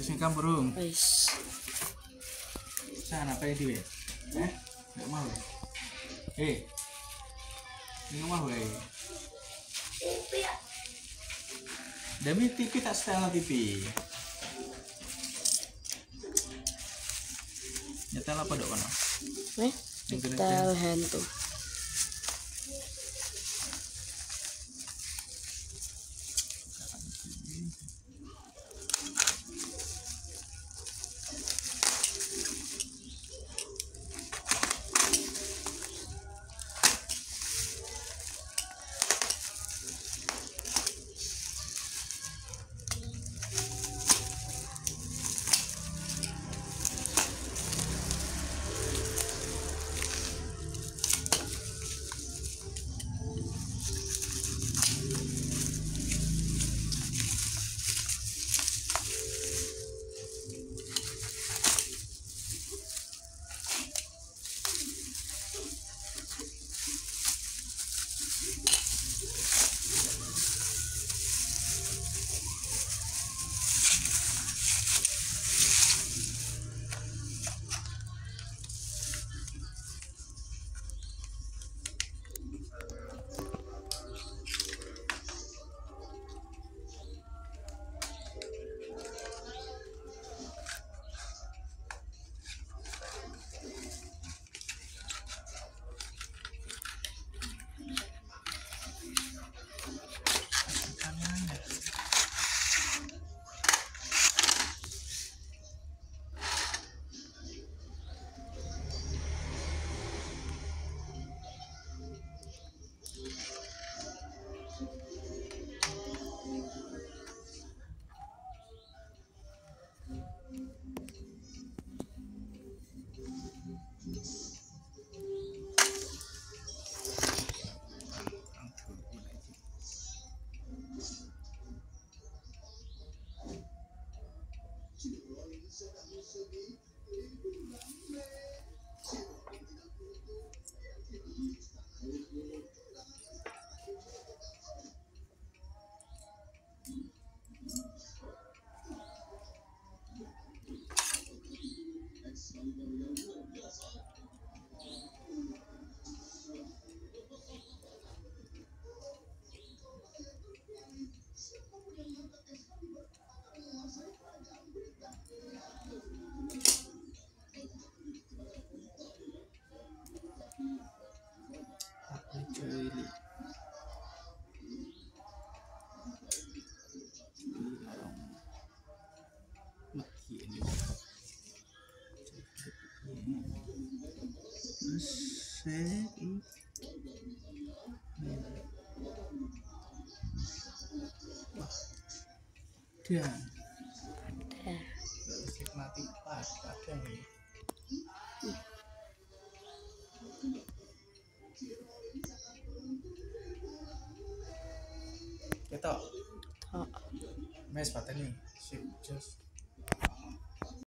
Wis burung. Wis. Sana apa ini? Eh? Enggak mau. Eh. Ini mau weh. Demi TV tak setel TV. Nyetel apa dok kono? Nih, digital hantu. Dia. Dah. Listrik mati pas padang ini. Ketok. Tok. Mes pateni. Sip, just.